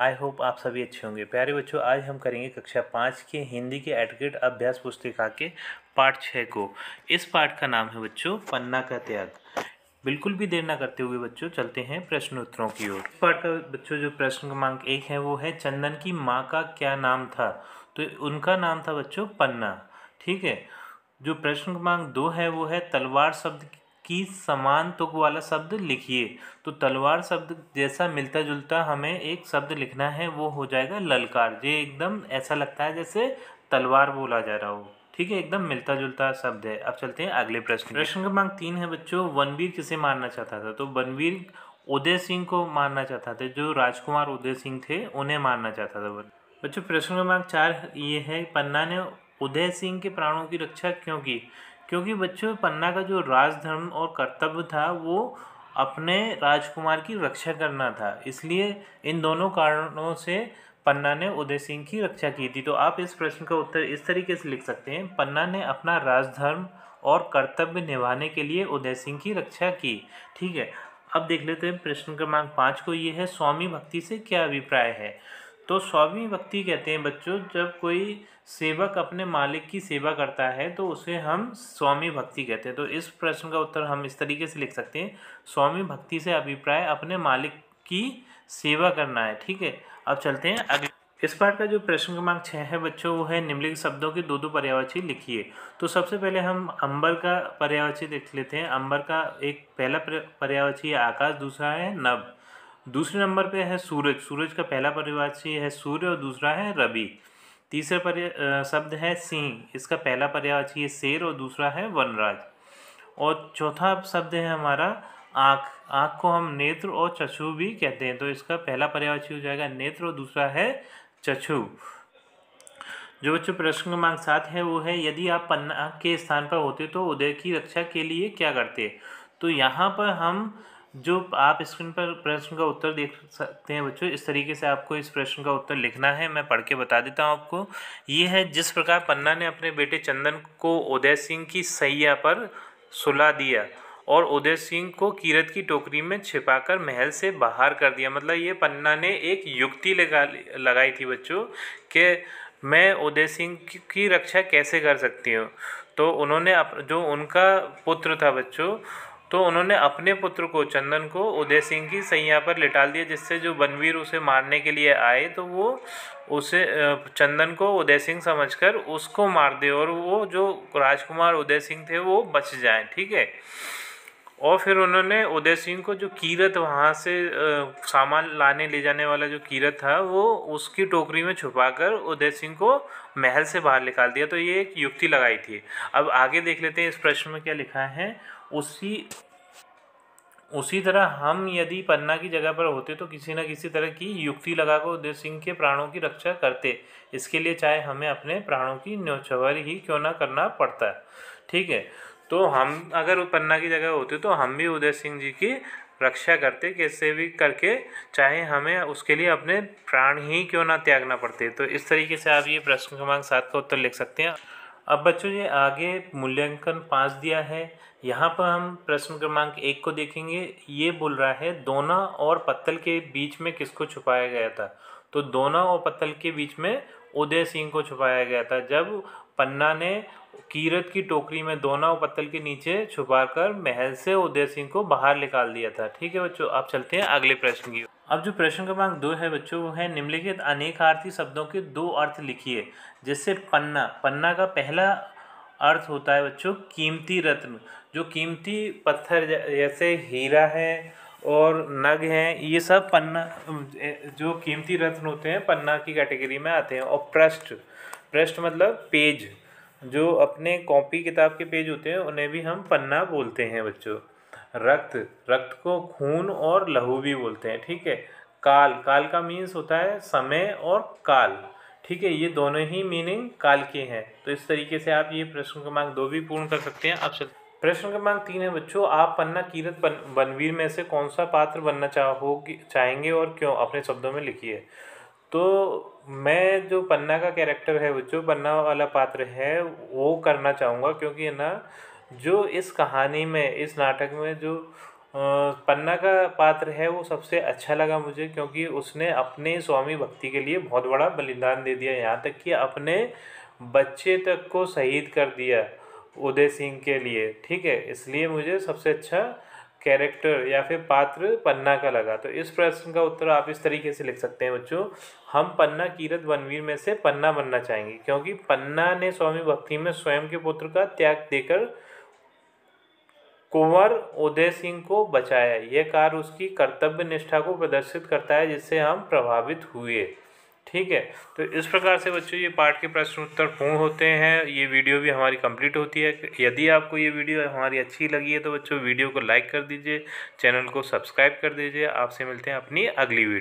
I hope आप सभी अच्छे होंगे। प्यारे बच्चों, आज हम करेंगे कक्षा पाँच के हिंदी के एडकेट अभ्यास पुस्तिका के पाठ छः को। इस पाठ का नाम है बच्चों, पन्ना का त्याग। बिल्कुल भी देर ना करते हुए बच्चों, चलते हैं प्रश्न उत्तरों की ओर। पार्ट का बच्चों, जो प्रश्न क्रमांक एक है, वो है चंदन की माँ का क्या नाम था? तो उनका नाम था बच्चों, पन्ना। ठीक है? जो प्रश्न क्रमांक दो है, वो है तलवार शब्द की समान तुक वाला शब्द लिखिए। तो तलवार शब्द जैसा मिलता जुलता हमें एक शब्द लिखना है, वो हो जाएगा ललकार। ये एकदम ऐसा लगता है जैसे तलवार बोला जा रहा हो। ठीक है, एकदम मिलता जुलता शब्द है। अब चलते हैं अगले प्रश्न प्रश्न क्रमांक तीन है बच्चों, वनवीर किसे मारना चाहता था? तो वनवीर उदय सिंह को मारना चाहता था। जो राजकुमार उदय सिंह थे, उन्हें मारना चाहता था। बच्चों, प्रश्न क्रमांक चार ये है, पन्ना ने उदय सिंह के प्राणों की रक्षा क्यों की? क्योंकि बच्चों पन्ना का जो राजधर्म और कर्तव्य था, वो अपने राजकुमार की रक्षा करना था। इसलिए इन दोनों कारणों से पन्ना ने उदय सिंह की रक्षा की थी। तो आप इस प्रश्न का उत्तर इस तरीके से लिख सकते हैं। पन्ना ने अपना राजधर्म और कर्तव्य निभाने के लिए उदय सिंह की रक्षा की। ठीक है, अब देख लेते हैं प्रश्न क्रमांक पाँच को। ये है स्वामी भक्ति से क्या अभिप्राय है? तो स्वामी भक्ति कहते हैं, बच्चों, जब कोई सेवक अपने मालिक की सेवा करता है तो उसे हम स्वामी भक्ति कहते हैं। तो इस प्रश्न का उत्तर हम इस तरीके से लिख सकते हैं। स्वामी भक्ति से अभिप्राय, अपने मालिक की सेवा करना है, ठीक है? अब चलते हैं अगले। इस पार्ट का जो प्रश्न क्रमांक छः है, बच्चों, वो है निम्नलिखित शब्दों के दो दो पर्यावाची लिखिए। तो सबसे पहले हम अंबर का पर्यावाची देख लेते हैं। अंबर का एक पहला पर्यावाची है आकाश, दूसरा है नभ। दूसरे नंबर पे है सूरज। सूरज का पहला पर्यावाची है सूर्य और दूसरा है रवि। तीसरा पर्य शब्द है सिंह। इसका पहला पर्यावाची है शेर और दूसरा है वनराज। और चौथा शब्द है हमारा आँख। आँख को हम नेत्र और चक्षु भी कहते हैं। तो इसका पहला पर्यावाची हो जाएगा नेत्र और दूसरा है चक्षु। जो बच्चों प्रश्न क्रमांक सात है, वो है, यदि आप पन्ना के स्थान पर होते तो उदय की रक्षा के लिए क्या करते? तो यहाँ पर हम जो आप स्क्रीन पर प्रश्न का उत्तर देख सकते हैं बच्चों इस तरीके से आपको इस प्रश्न का उत्तर लिखना है मैं पढ़ के बता देता हूँ आपको। ये है जिस प्रकार पन्ना ने अपने बेटे चंदन को उदय सिंह की सैया पर सुला दिया और उदय सिंह को कीरत की टोकरी में छिपाकर महल से बाहर कर दिया। मतलब ये पन्ना ने एक युक्ति लगा लगाई थी बच्चों कि मैं उदय सिंह की रक्षा कैसे कर सकती हूँ? तो उन्होंने अप, जो उनका पुत्र था बच्चों तो उन्होंने अपने पुत्र को, चंदन को, उदय सिंह की सैया पर लिटाल दिया, जिससे जो बनवीर उसे मारने के लिए आए तो वो उसे चंदन को, उदय सिंह समझकर उसको मार दे और वो जो राजकुमार उदय सिंह थे, वो बच जाएँ, ठीक है? और फिर उन्होंने उदय सिंह को जो कीरत वहाँ से सामान लाने, ले जाने वाला जो कीरत था, वो उसकी टोकरी में छुपाकर उदय सिंह को महल से बाहर निकाल दिया। तो ये एक युक्ति लगाई थी। अब आगे देख लेते हैं, इस प्रश्न में क्या लिखा है? उसी उसी तरह हम यदि पन्ना की जगह पर होते तो किसी न किसी तरह की युक्ति लगाकर उदय सिंह के प्राणों की रक्षा करते। इसके लिए चाहे हमें अपने प्राणों की न्यौछवर ही क्यों ना करना पड़ता। है ठीक है? तो हम अगर पन्ना की जगह होते तो हम भी उदय सिंह जी की रक्षा करते, कैसे भी करके चाहे हमें उसके लिए अपने प्राण ही क्यों ना त्यागना पड़ते। तो इस तरीके से आप ये प्रश्न क्रमांक सात का उत्तर लिख सकते हैं। अब बच्चों ये आगे मूल्यांकन पाँच दिया है। यहाँ पर हम प्रश्न क्रमांक एक को देखेंगे। ये बोल रहा है, दोना और पत्तल के बीच में किसको छुपाया गया था? तो दोना और पत्तल के बीच में उदय सिंह को छुपाया गया था। जब पन्ना ने कीरत की टोकरी में दोना और पत्तल के नीचे छुपाकर महल से उदय सिंह को बाहर निकाल दिया था। ठीक है बच्चों, आप चलते हैं अगले प्रश्न की अब जो प्रश्न क्रमांक दो है बच्चों, वो है निम्नलिखित अनेक आर्थी शब्दों के दो अर्थ लिखिए जैसे पन्ना पन्ना का पहला अर्थ होता है बच्चों, कीमती रत्न, जो कीमती पत्थर जैसे हीरा है और नग हैं, ये सब पन्ना जो कीमती रत्न होते हैं, पन्ना की कैटेगरी में आते हैं, और पृष्ठ पृष्ठ मतलब पेज, जो अपने कॉपी किताब के पेज होते हैं, उन्हें भी हम पन्ना बोलते हैं बच्चों। रक्त रक्त को खून और लहू भी बोलते हैं, ठीक है? काल काल का मीन्स होता है समय और काल, ठीक है? ये दोनों ही मीनिंग काल के हैं। तो इस तरीके से आप ये प्रश्न क्रमांक दो भी पूर्ण कर सकते हैं। अब प्रश्न क्रमांक तीन है, बच्चों, आप पन्ना कीरत बनवीर में से कौन सा पात्र बनना चाहोगे, चाहेंगे और क्यों? अपने शब्दों में लिखिए। तो मैं जो पन्ना का कैरेक्टर है, बच्चों, पन्ना वाला पात्र है, वो करना चाहूँगा, क्योंकि ना जो इस कहानी में, इस नाटक में जो पन्ना का पात्र है, वो सबसे अच्छा लगा मुझे क्योंकि उसने अपने स्वामी भक्ति के लिए बहुत बड़ा बलिदान दे दिया। यहाँ तक कि अपने बच्चे तक को शहीद कर दिया उदय सिंह के लिए। ठीक है, इसलिए मुझे सबसे अच्छा कैरेक्टर या फिर पात्र पन्ना का लगा। तो इस प्रश्न का उत्तर आप इस तरीके से लिख सकते हैं बच्चों। हम पन्ना कीरत बनवीर में से पन्ना बनना चाहेंगे, क्योंकि पन्ना ने स्वामी भक्ति में स्वयं के पुत्र का त्याग देकर कुंवर उदय सिंह को बचाया। यह कार्य उसकी कर्तव्य निष्ठा को प्रदर्शित करता है, जिससे हम प्रभावित हुए। ठीक है? तो इस प्रकार से बच्चों, ये पाठ के प्रश्न उत्तर पूर्ण होते हैं। ये वीडियो भी हमारी कंप्लीट होती है। यदि आपको ये वीडियो हमारी अच्छी लगी है तो बच्चों, वीडियो को लाइक कर दीजिए, चैनल को सब्सक्राइब कर दीजिए। आपसे मिलते हैं अपनी अगली वीडियो।